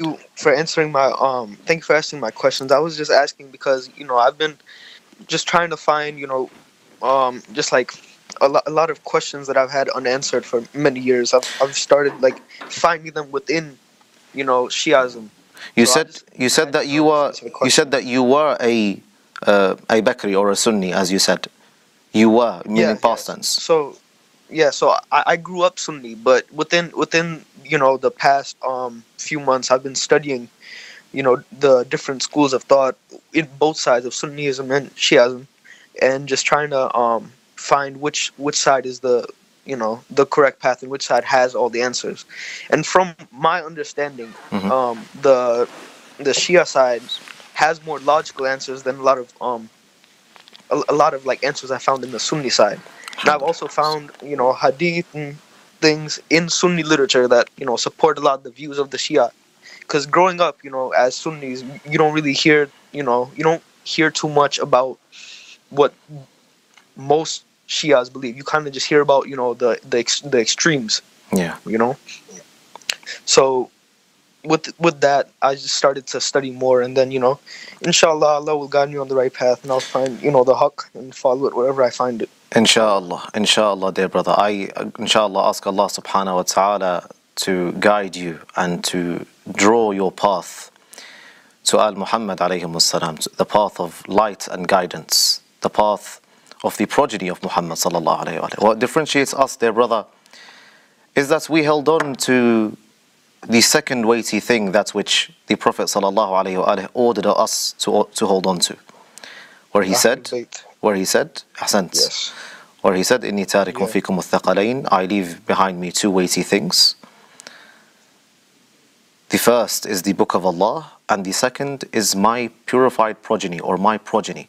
Go you for answering my um. Thank you for asking my questions. I was just asking because you know I've been just trying to find you know um just like a lot, a lot of questions that I've had unanswered for many years. I've I've started like finding them within you know Shiism. You So said just- you said that you were you said that you were a uh, a Bakri or a Sunni, as you said. You were meaning past yes. tense. So, yeah, so I, I grew up Sunni, but within within you know the past um few months, I've been studying, you know, the different schools of thought in both sides of Sunniism and Shiism, and just trying to um find which which side is the you know the correct path and which side has all the answers. And from my understanding, Mhm. um the the Shia side has more logical answers than a lot of um a, a lot of like answers I found in the Sunni side. And I've also found, you know, hadith and things in Sunni literature that, you know, support a lot of the views of the Shia. Because growing up, you know, as Sunnis, you don't really hear, you know, you don't hear too much about what most Shias believe. You kind of just hear about, you know, the the ex- the extremes, Yeah. you know. So with with that, I just started to study more, and then you know, inshallah, Allah will guide me on the right path, and I'll find you know the haqq and follow it wherever I find it. Inshallah, inshallah, dear brother. I, inshallah, ask Allah subhanahu wa ta'ala to guide you and to draw your path to Al Muhammad alayhi the path of light and guidance, the path of the progeny of Muhammad sallallahu alayhi wa. What differentiates us, dear brother, is that we held on to the second weighty thing, that which the Prophet ﷺ ordered us to, to hold on to. Where he said, where he said, Ahsant. Yes. Where he said, Inni tarikum fikum uthaqalain, I leave behind me two weighty things. The first is the Book of Allah, and the second is my purified progeny or my progeny.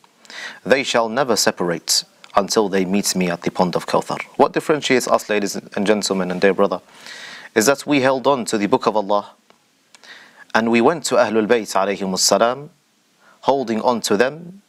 They shall never separate until they meet me at the pond of Kawthar. What differentiates us, ladies and gentlemen, and dear brother? Is that we held on to the book of Allah. And we went to Ahlul Bayt alayhim salam, holding on to them